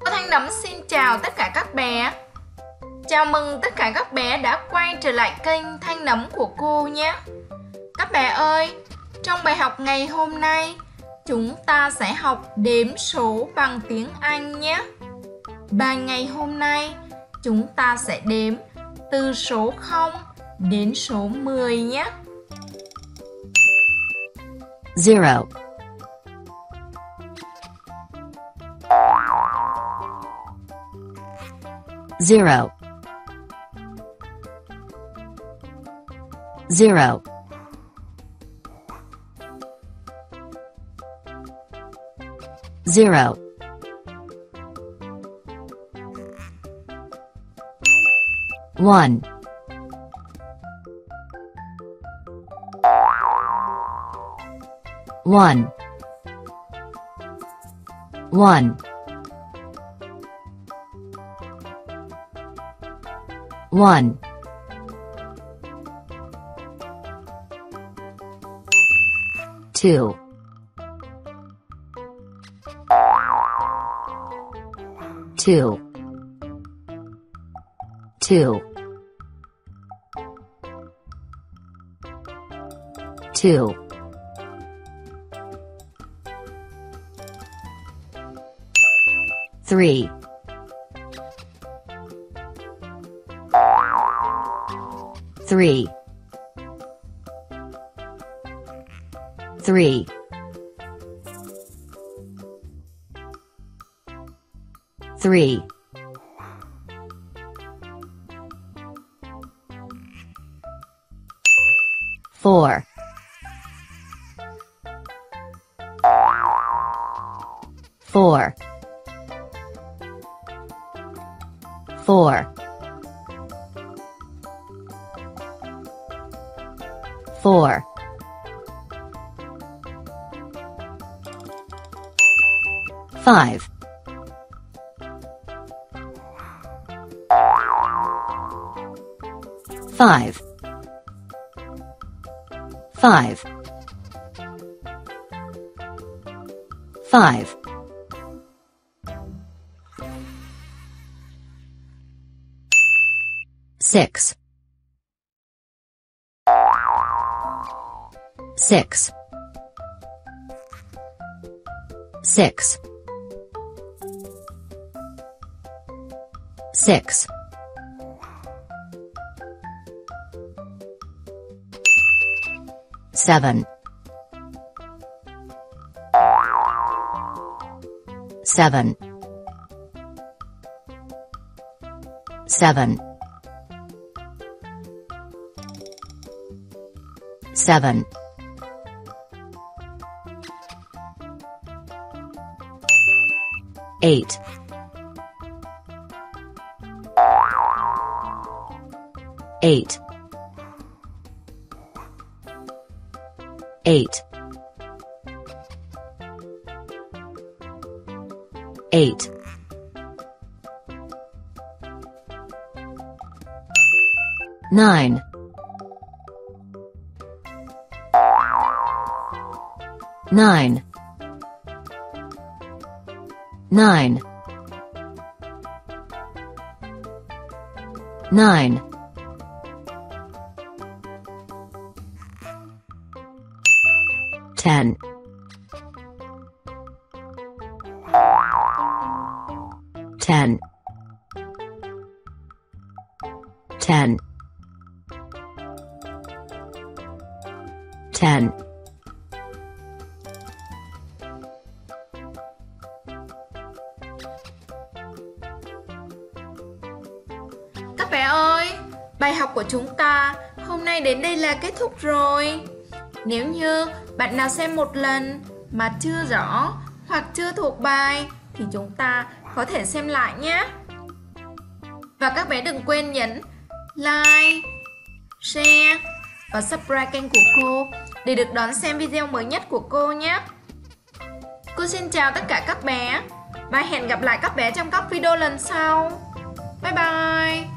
Cô Thanh Nấm xin chào tất cả các bé. Chào mừng tất cả các bé đã quay trở lại kênh Thanh Nấm của cô nhé. Các bé ơi, trong bài học ngày hôm nay Chúng ta sẽ học đếm số bằng tiếng Anh nhé. Bài ngày hôm nay chúng ta sẽ đếm từ số 0 đến số 10 nhé. Zero, zero, zero, zero, one, one, one, one, two, two, two, two. Three, three, three, three, four, four, four, four, five, five, five, five. Six, six, six, six, seven, seven, seven. Seven, eight, eight, eight, eight, nine, nine, nine, nine, ten, ten, ten, ten. Các bé ơi, bài học của chúng ta hôm nay đến đây là kết thúc rồi. Nếu như bạn nào xem một lần mà chưa rõ hoặc chưa thuộc bài thì chúng ta có thể xem lại nhé. Và các bé đừng quên nhấn like, share và subscribe kênh của cô để được đón xem video mới nhất của cô nhé. Cô xin chào tất cả các bé và hẹn gặp lại các bé trong các video lần sau. Bye bye!